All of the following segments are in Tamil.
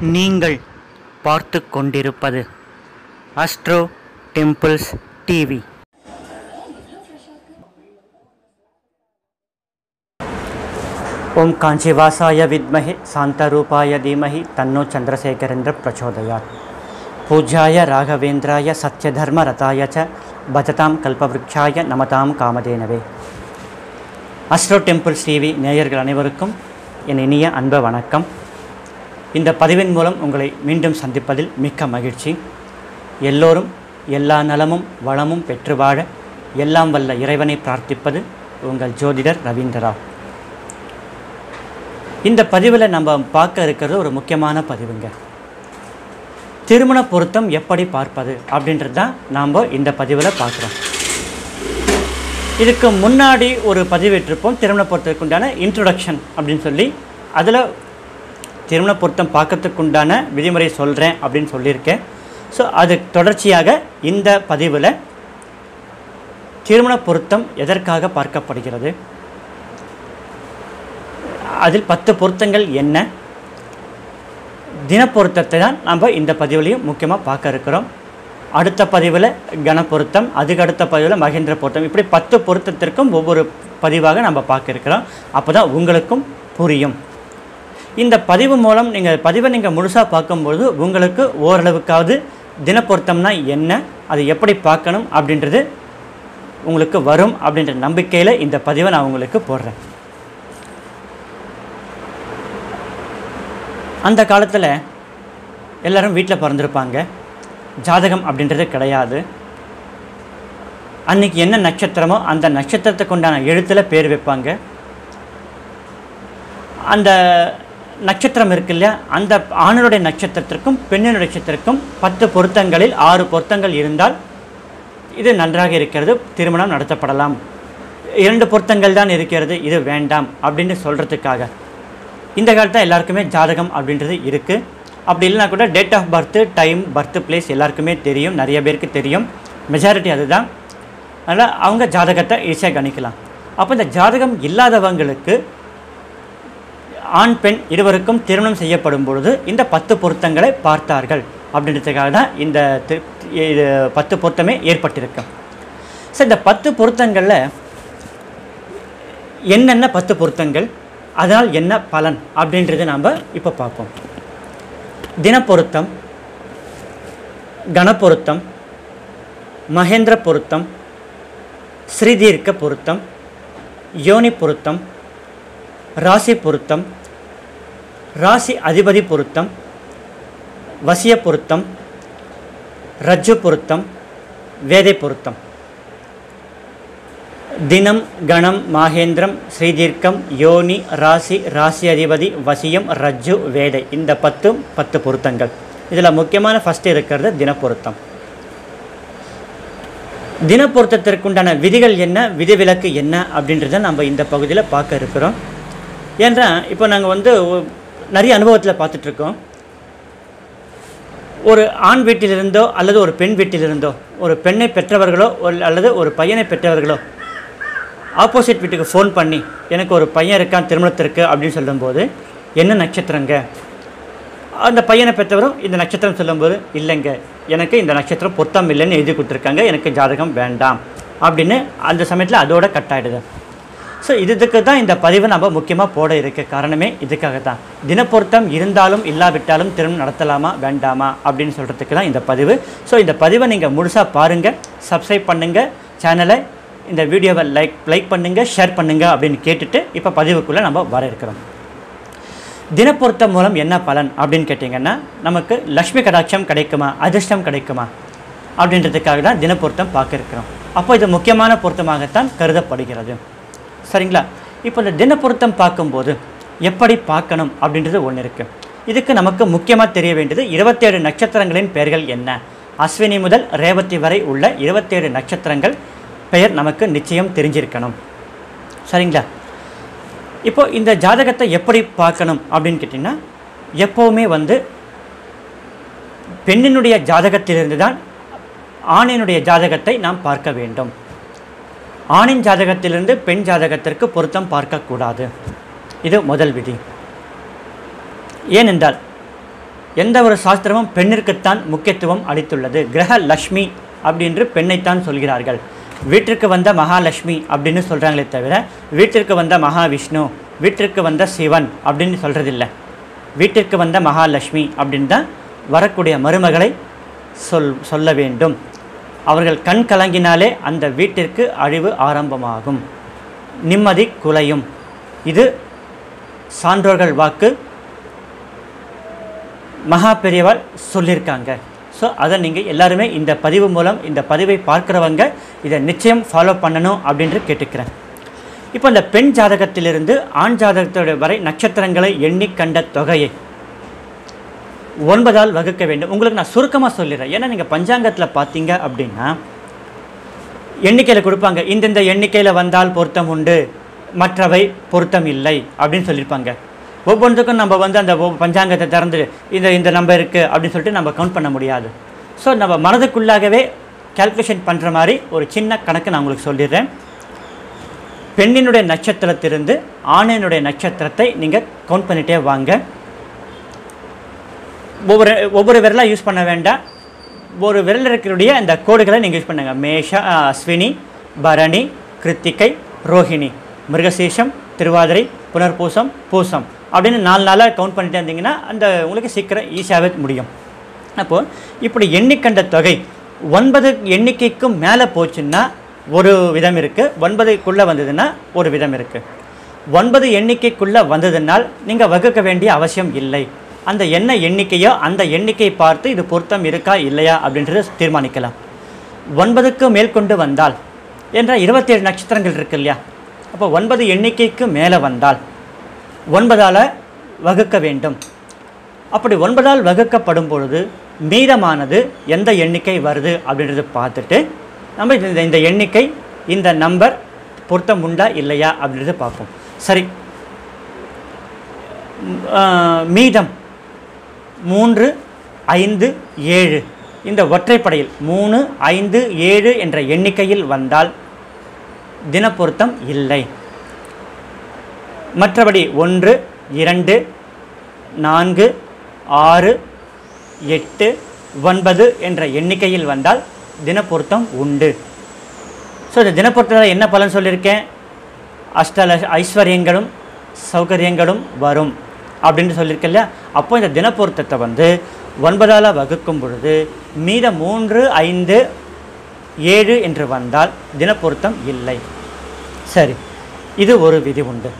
நீங்கள் பார்த்து கொண்டிருப்பது அஸ்ட்ரோ டெம்பிள்ஸ் டிவி ஓம் காஞ்சிவாசாய வித்மஹி சாந்தரூபாய தீமஹி தன்னோ சந்திரசேகரேந்திர பிரச்சோதயாத். பூஜ்யாய ராகவேந்திராய சத்யதர்ம ரதாய ச பஜதாம் கல்பவிருட்சாய நமதாம் காமதேனவே. அஸ்ட்ரோ டெம்பிள்ஸ் டிவி நேயர்கள் அனைவருக்கும் என் இனிய அன்ப வணக்கம். இந்த பதிவின் மூலம் உங்களை மீண்டும் சந்திப்பதில் மிக்க மகிழ்ச்சி. எல்லோரும் எல்லா நலமும் வளமும் பெற்று வாழ எல்லாம் வல்ல இறைவனை பிரார்த்திப்பது உங்கள் ஜோதிடர் ரவீந்திரா இந்த பதிவில் நம்ம பார்க்க இருக்கிறது ஒரு முக்கியமான பதிவுங்க. திருமண பொருத்தம் எப்படி பார்ப்பது அப்படின்றது தான் நாம் இந்த பதிவில் பார்க்குறோம். இதுக்கு முன்னாடி ஒரு பதிவிட்டிருப்போம் திருமண பொருத்தத்துக்கு உண்டான இன்ட்ரொடக்ஷன் அப்படின்னு சொல்லி. அதில் திருமண பொருத்தம் பார்க்கறதுக்கு உண்டான விதிமுறை சொல்கிறேன் அப்படின்னு சொல்லியிருக்கேன். ஸோ அது தொடர்ச்சியாக இந்த பதிவில் திருமண பொருத்தம் எதற்காக பார்க்கப்படுகிறது? அதில் பத்து பொருத்தங்கள் என்ன? தினப்பொருத்தத்தை தான் நம்ம இந்த பதிவுலையும் முக்கியமாக பார்க்க இருக்கிறோம். அடுத்த பதிவில் கணப்பொருத்தம் அதுக்கு அடுத்த பதிவில் மகேந்திர பொருத்தம். இப்படி பத்து பொருத்தத்திற்கும் ஒவ்வொரு பதிவாக நம்ம பார்க்க இருக்கிறோம். அப்போ தான் உங்களுக்கும் புரியும். இந்த பதிவு மூலம் நீங்கள் பதிவை நீங்கள் முழுசாக பார்க்கும்பொழுது உங்களுக்கு ஓரளவுக்காவது தினப்பொருத்தம்னா என்ன அது எப்படி பார்க்கணும் அப்படின்றது உங்களுக்கு வரும் அப்படின்ற நம்பிக்கையில் இந்த பதிவை நான் உங்களுக்கு போடுறேன். அந்த காலத்தில் எல்லோரும் வீட்டில் பிறந்திருப்பாங்க. ஜாதகம் அப்படின்றது கிடையாது. அன்றைக்கி என்ன நட்சத்திரமோ அந்த நட்சத்திரத்துக்கு உண்டான எழுத்தில் பேர் வைப்பாங்க. அந்த நட்சத்திரம் இருக்கு இல்லையா? அந்த ஆணுடைய நட்சத்திரத்திற்கும் பெண்ணின் நட்சத்திரத்திற்கும் பத்து பொருத்தங்களில் ஆறு பொருத்தங்கள் இருந்தால் இது நன்றாக இருக்கிறது திருமணம் நடத்தப்படலாம். இரண்டு பொருத்தங்கள் தான் இருக்கிறது இது வேண்டாம் அப்படின்னு சொல்கிறதுக்காக இந்த காலத்தில் எல்லாருக்குமே ஜாதகம் அப்படின்றது இருக்குது அப்படி இல்லைனா கூட date of birth time birth place எல்லாருக்குமே தெரியும் நிறைய பேருக்கு தெரியும். மெஜாரிட்டி அதுதான். அதனால் அவங்க ஜாதகத்தை ஈஸியாக கணிக்கலாம். அப்போ இந்த ஜாதகம் இல்லாதவங்களுக்கு ஆண் பெண் இருவருக்கும் திருமணம் செய்யப்படும் பொழுது இந்த பத்து பொருத்தங்களை பார்த்தார்கள். அப்படின்றதுக்காக தான் இந்த இது பத்து பொருத்தமே ஏற்பட்டிருக்கு. ஸோ இந்த பத்து பொருத்தங்களில் என்னென்ன பத்து பொருத்தங்கள் அதனால் என்ன பலன் அப்படின்றத நாம் இப்போ பார்ப்போம். தினப்பொருத்தம் கணப்பொருத்தம் மகேந்திர பொருத்தம் ஸ்ரீதீர்க்க பொருத்தம் யோனி பொருத்தம் ராசி பொருத்தம் ராசி அதிபதி பொருத்தம் வசிய பொருத்தம் ரஜ்ஜு பொருத்தம் வேதை பொருத்தம். தினம் கணம் மாகேந்திரம் ஸ்ரீதீர்க்கம் யோனி ராசி ராசி அதிபதி வசியம் ரஜ்ஜு வேதை. இந்த பத்தும் பத்து பொருத்தங்கள். இதில் முக்கியமான ஃபஸ்ட்டு இருக்கிறது தினப்பொருத்தம் தினப்பொருத்தத்திற்குண்டான விதிகள் என்ன விதிவிலக்கு என்ன அப்படின்றத நம்ம இந்த பகுதியில் பார்க்க இருக்கிறோம். ஏன்னா இப்போ நாங்கள் வந்து நிறைய அனுபவத்தில் பார்த்துட்ருக்கோம். ஒரு ஆண் வீட்டிலிருந்தோ அல்லது ஒரு பெண் வீட்டிலிருந்தோ ஒரு பெண்ணை பெற்றவர்களோ அல்லது ஒரு பையனை பெற்றவர்களோ ஆப்போசிட் வீட்டுக்கு ஃபோன் பண்ணி எனக்கு ஒரு பையன் இருக்கான் திருமணத்திற்கு அப்படின்னு சொல்லும்போது என்ன நட்சத்திரங்க? அந்த பையனை பெற்றவரும் இந்த நட்சத்திரம் சொல்லும்போது இல்லைங்க எனக்கு இந்த நட்சத்திரம் பொருத்தம் இல்லைன்னு எழுதி கொடுத்துருக்காங்க எனக்கு ஜாதகம் வேண்டாம் அப்படின்னு அந்த சமயத்தில் அதோட கட் ஆகிடுது ஸோ இதுக்கு தான் இந்த பதிவை நம்ம முக்கியமாக போட இருக்க காரணமே இதுக்காக தான். தினப்பொருத்தம் இருந்தாலும் இல்லாவிட்டாலும் திருமணம் நடத்தலாமா வேண்டாமா அப்படின்னு சொல்கிறதுக்கு தான் இந்த பதிவு. ஸோ இந்த பதிவை நீங்கள் முழுசாக பாருங்கள் சப்ஸ்கிரைப் பண்ணுங்கள் சேனலை இந்த வீடியோவை லைக் லைக் பண்ணுங்கள் ஷேர் பண்ணுங்கள் அப்படின்னு கேட்டுட்டு இப்போ பதிவுக்குள்ளே நம்ம வர இருக்கிறோம். தினப்பொருத்தம் மூலம் என்ன பலன் அப்படின்னு கேட்டிங்கன்னா நமக்கு லக்ஷ்மி கடாட்சம் கிடைக்குமா அதிர்ஷ்டம் கிடைக்குமா அப்படின்றதுக்காக தான் தினப்பொருத்தம் பார்க்க இருக்கிறோம். அப்போ இது முக்கியமான பொருத்தமாகத்தான் கருதப்படுகிறது. சரிங்களா? இப்போ இந்த தினப்பொருத்தம் பார்க்கும்போது எப்படி பார்க்கணும் அப்படின்றது ஒன்று இருக்குது இதுக்கு நமக்கு முக்கியமாக தெரிய வேண்டியது இருபத்தேழு நட்சத்திரங்களின் பெயர்கள் என்ன? அஸ்வினி முதல் ரேவதி வரை உள்ள இருபத்தேழு நட்சத்திரங்கள் பெயர் நமக்கு நிச்சயம் தெரிஞ்சிருக்கணும். சரிங்களா? இப்போ இந்த ஜாதகத்தை எப்படி பார்க்கணும் அப்படின்னு கேட்டிங்கன்னா எப்போவுமே வந்து பெண்ணினுடைய ஜாதகத்திலிருந்து தான் ஆணினுடைய ஜாதகத்தை நாம் பார்க்க வேண்டும். ஆணின் ஜாதகத்திலிருந்து பெண் ஜாதகத்திற்கு பொருத்தம் பார்க்கக்கூடாது. இது முதல் விதி. ஏனென்றால் எந்த ஒரு சாஸ்திரமும் பெண்ணிற்குத்தான் முக்கியத்துவம் அளித்துள்ளது. கிரக லக்ஷ்மி அப்படின்று பெண்ணைத்தான் சொல்கிறார்கள். வீட்டிற்கு வந்த மகாலட்சுமி அப்படின்னு சொல்கிறாங்களே தவிர வீட்டிற்கு வந்த மகாவிஷ்ணு வீட்டிற்கு வந்த சிவன் அப்படின்னு சொல்கிறதில்ல வீட்டிற்கு வந்த மகாலட்சுமி அப்படின்னு தான் வரக்கூடிய மருமகளை சொல் சொல்ல வேண்டும். அவர்கள் கண் கலங்கினாலே அந்த வீட்டிற்கு அழிவு ஆரம்பமாகும். நிம்மதி குலையும். இது சான்றோர்கள் வாக்கு. மகா பெரியவாள் சொல்லியிருக்காங்க. ஸோ அதை நீங்கள் எல்லாருமே இந்த பதிவு மூலம் இந்த பதிவை பார்க்குறவங்க இதை நிச்சயம் ஃபாலோ பண்ணணும் அப்படின்ட்டு கேட்டுக்கிறேன். இப்போ இந்த பெண் ஜாதகத்திலிருந்து ஆண் ஜாதகத்தோட வரை நட்சத்திரங்களை எண்ணி கண்ட தொகையை ஒன்பதால் வகுக்க வேண்டும். உங்களுக்கு நான் சுருக்கமாக சொல்லிடுறேன். ஏன்னா நீங்கள் பஞ்சாங்கத்தில் பார்த்தீங்க அப்படின்னா எண்ணிக்கையில் கொடுப்பாங்க. இந்தந்த எண்ணிக்கையில் வந்தால் பொருத்தம் உண்டு. மற்றவை பொருத்தம் இல்லை அப்படின்னு சொல்லியிருப்பாங்க. ஒவ்வொன்றுக்கும் நம்ம வந்து அந்த பஞ்சாங்கத்தை திறந்து இந்த இந்த நம்பர் இருக்குது அப்படின்னு சொல்லிட்டு நம்ம கவுண்ட் பண்ண முடியாது. ஸோ நம்ம மனதுக்குள்ளாகவே கால்குலேஷன் பண்ணுற மாதிரி ஒரு சின்ன கணக்கு நான் உங்களுக்கு சொல்லிடுறேன். பெண்ணினுடைய நட்சத்திரத்திலிருந்து ஆணினுடைய நட்சத்திரத்தை நீங்கள் கவுண்ட் பண்ணிகிட்டே வாங்க. ஒவ்வொரு ஒவ்வொரு விரலாக யூஸ் பண்ண வேண்டாம். ஒரு விரல் இருக்கக்கூடிய அந்த கோடுகளை நீங்கள் யூஸ் பண்ணுங்கள் மேஷ அஸ்வினி பரணி கிருத்திகை ரோஹிணி மிருகசீஷம் திருவாதிரை புனர்பூசம் பூசம் அப்படின்னு நாலு நாளாக கவுண்ட் பண்ணிட்டே இருந்தீங்கன்னா அந்த உங்களுக்கு சீக்கிரம் ஈஸியாகவே முடியும். அப்போது இப்படி எண்ணிக்கண்ட தொகை ஒன்பது எண்ணிக்கைக்கும் மேலே போச்சுன்னா ஒரு விதம் இருக்குது ஒன்பதுக்குள்ளே வந்ததுன்னா ஒரு விதம் இருக்குது ஒன்பது எண்ணிக்கைக்குள்ளே வந்ததுனால் நீங்கள் வகுக்க வேண்டிய அவசியம் இல்லை. அந்த என்ன எண்ணிக்கையோ அந்த எண்ணிக்கையை பார்த்து இது பொருத்தம் இருக்கா இல்லையா அப்படின்றத தீர்மானிக்கலாம். ஒன்பதுக்கு மேல் கொண்டு வந்தால் என்ற இருபத்தேழு நட்சத்திரங்கள் இருக்கு இல்லையா? அப்போ ஒன்பது எண்ணிக்கைக்கு மேலே வந்தால் ஒன்பதால் வகுக்க வேண்டும். அப்படி ஒன்பதால் வகுக்கப்படும் பொழுது மீதமானது எந்த எண்ணிக்கை வருது அப்படின்றத பார்த்துட்டு நம்ம இந்த இந்த எண்ணிக்கை இந்த நம்பர் பொருத்தம் உண்டா இல்லையா அப்படின்றத பார்ப்போம். சரி. மீதம். மூன்று ஐந்து ஏழு. இந்த ஒற்றைப்படையில் மூணு ஐந்து ஏழு என்ற எண்ணிக்கையில் வந்தால் தினப்பொருத்தம் இல்லை. மற்றபடி ஒன்று இரண்டு நான்கு ஆறு எட்டு ஒன்பது என்ற எண்ணிக்கையில் வந்தால் தினப்பொருத்தம் உண்டு. ஸோ இந்த தினப்பொருத்தத்தில் என்ன பலன் சொல்லியிருக்கேன்? அஷ்டல ஐஸ்வர்யங்களும் சௌகரியங்களும் வரும். அப்படின்னு சொல்லியிருக்கேன் இல்லையா அப்போ இந்த தினப்பொருத்தத்தை வந்து ஒன்பதால் வகுக்கும் பொழுது மீத மூன்று ஐந்து ஏழு என்று வந்தால் தினப்பொருத்தம் இல்லை. சரி இது ஒரு விதி உண்டு.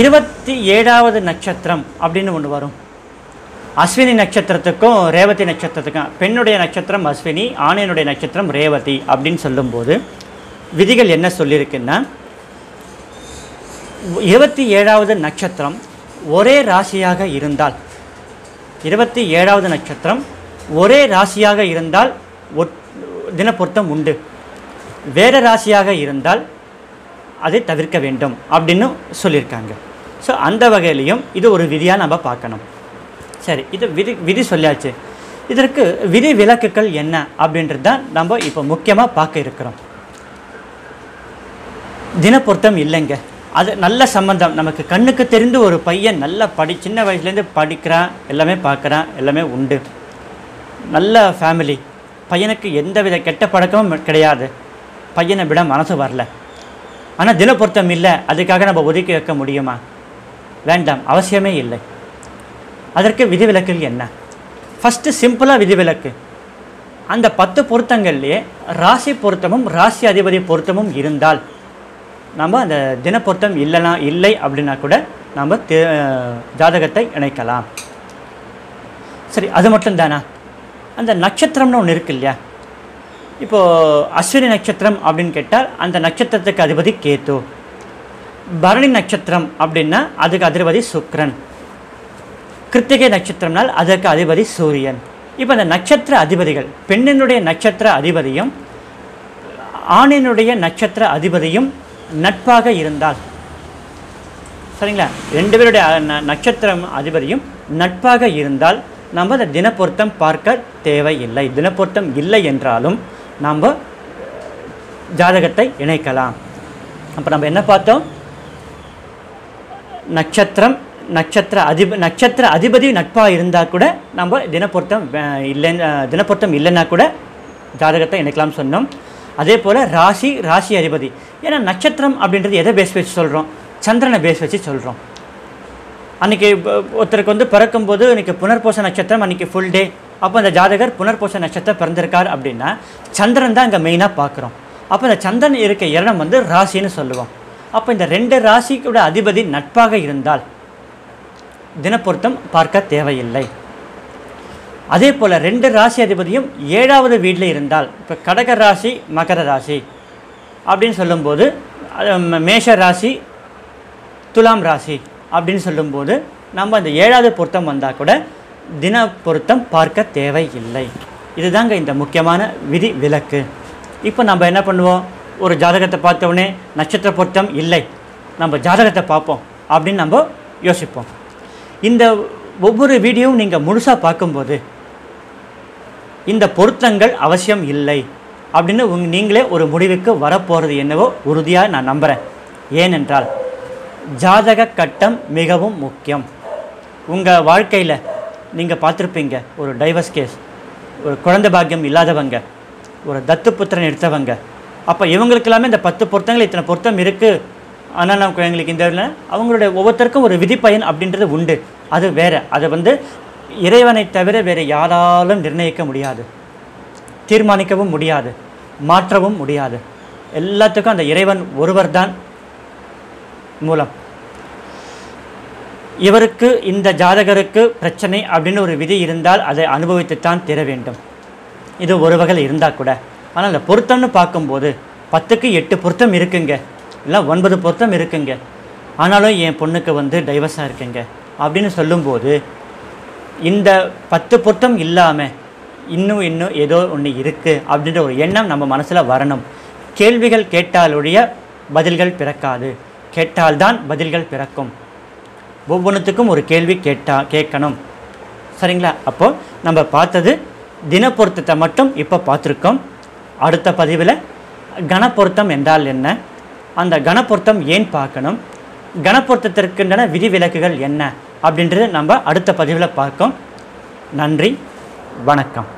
இருபத்தி ஏழாவது நட்சத்திரம் அப்படின்னு ஒன்று வரும். அஸ்வினி நட்சத்திரத்துக்கும் ரேவதி நட்சத்திரத்துக்கும் பெண்ணுடைய நட்சத்திரம் அஸ்வினி ஆணையனுடைய நட்சத்திரம் ரேவதி அப்படின்னு சொல்லும்போது விதிகள் என்ன சொல்லியிருக்குன்னா இருபத்தி ஏழாவது நட்சத்திரம் ஒரே ராசியாக இருந்தால் இருபத்தி ஏழாவது நட்சத்திரம் ஒரே ராசியாக இருந்தால் ஒட்- தினப்பொருத்தம் உண்டு. வேறு ராசியாக இருந்தால் அதை தவிர்க்க வேண்டும் அப்படின்னு சொல்லியிருக்காங்க. ஸோ அந்த வகையிலையும் இது ஒரு விதியாக நம்ம பார்க்கணும். சரி இது விதி விதி சொல்லியாச்சு. இதற்கு விதி விலக்குகள் என்ன அப்படின்றது தான் நம்ம இப்போ முக்கியமாக பார்க்க இருக்கிறோம். தினப்பொருத்தம் இல்லைங்க. அது நல்ல சம்பந்தம். நமக்கு கண்ணுக்கு தெரிந்து ஒரு பையன் நல்லா படி சின்ன வயசுலேருந்து படிக்கிறான் எல்லாமே பார்க்குறான் எல்லாமே உண்டு. நல்ல ஃபேமிலி பையனுக்கு எந்த வித கெட்ட பழக்கமும் கிடையாது. பையனை விட மனசு வரல. ஆனால் தினப்பொருத்தம் இல்லை. அதுக்காக நம்ம ஒதுக்கி வைக்க முடியுமா? வேண்டாம். அவசியமே இல்லை. அதற்கு விதிவிலக்குகள் என்ன? ஃபஸ்ட்டு சிம்பிளாக விதிவிலக்கு. அந்த பத்து பொருத்தங்கள்லேயே ராசி பொருத்தமும் ராசி அதிபதி பொருத்தமும் இருந்தால் நம்ம அந்த தினப்பொருத்தம் இல்லைனா இல்லை அப்படின்னா கூட நம்ம ஜாதகத்தை இணைக்கலாம். சரி அது மட்டும் தானா அந்த நட்சத்திரம்னு ஒன்று இருக்கு இல்லையா? இப்போது அஸ்வினி நட்சத்திரம் அப்படின்னு கேட்டால் அந்த நட்சத்திரத்துக்கு அதிபதி கேத்து பரணி நட்சத்திரம் அப்படின்னா அதுக்கு அதிபதி சுக்ரன். கிருத்திகை நட்சத்திரம்னால் அதற்கு அதிபதி சூரியன். இப்போ அந்த நட்சத்திர அதிபதிகள் பெண்ணினுடைய நட்சத்திர அதிபதியும் ஆணினுடைய நட்சத்திர அதிபதியும் நட்பாக இருந்தால். சரிங்களா? ரெண்டு பேருடைய ந- நட்சத்திரம் அதிபதியும் நட்பாக இருந்தால் நம்ம அதை தினப்பொருத்தம் பார்க்க தேவையில்லை. தினப்பொருத்தம் இல்லை என்றாலும் நம்ம ஜாதகத்தை இணைக்கலாம். அப்போ நம்ம என்ன பார்த்தோம்? நட்சத்திரம் நட்சத்திர அதிப நட்சத்திர அதிபதி நட்பாக இருந்தால் கூட நம்ம தினப்பொருத்தம் இல்லைன்னு தினப்பொருத்தம் இல்லைன்னா கூட ஜாதகத்தை இணைக்கலாம்னு சொன்னோம். அதே போல் ராசி ராசி அதிபதி. ஏன்னா நட்சத்திரம் அப்படின்றது எதை பேஸ் வச்சு சொல்கிறோம் சந்திரனை பேஸ் வச்சு சொல்கிறோம் அன்றைக்கி ஒருத்தருக்கு வந்து பிறக்கும்போது இன்றைக்கி புனர்பூச நட்சத்திரம் அன்றைக்கி ஃபுல் டே அப்போ அந்த ஜாதகர் புனர்பூச நட்சத்திரம் பிறந்திருக்கார் அப்படின்னா சந்திரன் தான் இங்கே மெயினாக பார்க்குறோம். அப்போ இந்த சந்திரன் இருக்க இடம் வந்து ராசின்னு சொல்லுவோம். அப்போ இந்த ரெண்டு ராசிக்கோட அதிபதி நட்பாக இருந்தால் தினப்பொருத்தம் பார்க்க தேவையில்லை. அதே போல் ரெண்டு ராசி அதிபதியும் ஏழாவது வீட்டில் இருந்தால் இப்போ கடக ராசி மகர ராசி அப்படின்னு சொல்லும்போது மேஷ ராசி துலாம் ராசி அப்படின்னு சொல்லும்போது நம்ம அந்த ஏழாவது பொருத்தம் வந்தால் கூட தின பொருத்தம் பார்க்க தேவையில்லை. இதுதாங்க இந்த முக்கியமான விதி விலக்கு. இப்போ நம்ம என்ன பண்ணுவோம்? ஒரு ஜாதகத்தை பார்த்தவொடனே நட்சத்திர பொருத்தம் இல்லை. நம்ம ஜாதகத்தை பார்ப்போம் அப்படின்னு நம்ம யோசிப்போம். இந்த ஒவ்வொரு வீடியோவும் நீங்கள் முழுசாக பார்க்கும்போது இந்த பொருத்தங்கள் அவசியம் இல்லை அப்படின்னு உங் நீங்களே ஒரு முடிவுக்கு வரப்போகிறது என்னவோ உறுதியாக நான் நம்புகிறேன் ஏனென்றால் ஜாதக கட்டம் மிகவும் முக்கியம். உங்கள் வாழ்க்கையில் நீங்கள் பார்த்துருப்பீங்க ஒரு டைவர்ஸ் கேஸ் ஒரு குழந்தை பாக்கியம் இல்லாதவங்க ஒரு தத்துப்புத்திரன் எடுத்தவங்க. அப்போ இவங்களுக்கு எல்லாமே இந்த பத்து பொருத்தங்கள் இத்தனை பொருத்தம் இருக்குது ஆனால் நமக்கு எங்களுக்கு இந்த அவங்களுடைய ஒவ்வொருத்தருக்கும் ஒரு விதிப்பயன் அப்படின்றது உண்டு. அது வேறு. அதை வந்து இறைவனை தவிர வேறு யாராலும் நிர்ணயிக்க முடியாது. தீர்மானிக்கவும் முடியாது. மாற்றவும் முடியாது. எல்லாத்துக்கும் அந்த இறைவன் ஒருவர்தான் மூலம். இவருக்கு இந்த ஜாதகருக்கு பிரச்சனை அப்படின்னு ஒரு விதி இருந்தால் அதை அனுபவித்துத்தான் தீர வேண்டும். இது ஒரு வகையில் இருந்தால் கூட. ஆனால் அந்த பொருத்தம்னு பார்க்கும்போது பத்துக்கு எட்டு பொருத்தம் இருக்குங்க. இல்லை ஒன்பது பொருத்தம் இருக்குங்க. ஆனாலும் என் பொண்ணுக்கு வந்து டைவர்ஸாக இருக்குங்க. அப்படின்னு சொல்லும்போது இந்த பத்து பொருத்தம் இல்லாமல் இன்னும் இன்னும் ஏதோ ஒன்று இருக்குது அப்படின்ற ஒரு எண்ணம் நம்ம மனசில் வரணும். கேள்விகள் கேட்டாலுடைய பதில்கள் பிறக்காது. கேட்டால்தான் பதில்கள் பிறக்கும். ஒவ்வொன்றுத்துக்கும் ஒரு கேள்வி கேட்டா கேட்கணும். சரிங்களா? அப்போ நம்ம பார்த்தது தினப்பொருத்தத்தை மட்டும் இப்போ பார்த்துருக்கோம். அடுத்த பதிவில் கணப்பொருத்தம் என்றால் என்ன? அந்த கணப்பொருத்தம் ஏன் பார்க்கணும்? கணப்பொருத்தத்திற்குண்டான விதிவிலக்குகள் என்ன? அப்படின்றது நம்ம அடுத்த பதிவில் பார்க்கோம். நன்றி வணக்கம்.